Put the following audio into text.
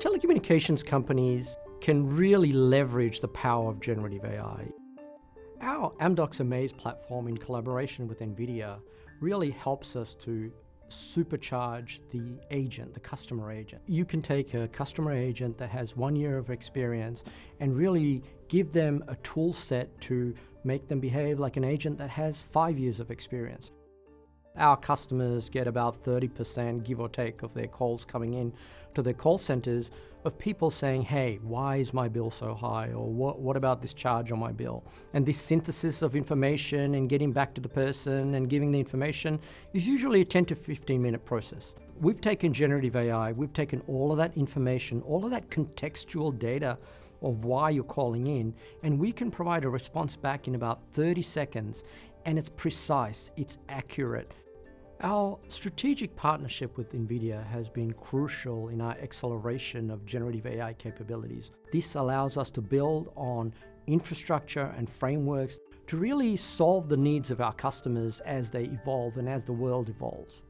Telecommunications companies can really leverage the power of generative AI. Our Amdocs amAIz platform in collaboration with NVIDIA really helps us to supercharge the agent, the customer agent. You can take a customer agent that has one year of experience and really give them a tool set to make them behave like an agent that has five years of experience. Our customers get about 30%, give or take, of their calls coming in to their call centers of people saying, hey, why is my bill so high? Or what, what about this charge on my bill? And this synthesis of information and getting back to the person and giving the information is usually a 10 to 15 minute process. We've taken generative AI, we've taken all of that information, all of that contextual data of why you're calling in, and we can provide a response back in about 30 seconds, and it's precise, it's accurate. Our strategic partnership with NVIDIA has been crucial in our acceleration of generative AI capabilities. This allows us to build on infrastructure and frameworks to really solve the needs of our customers as they evolve and as the world evolves.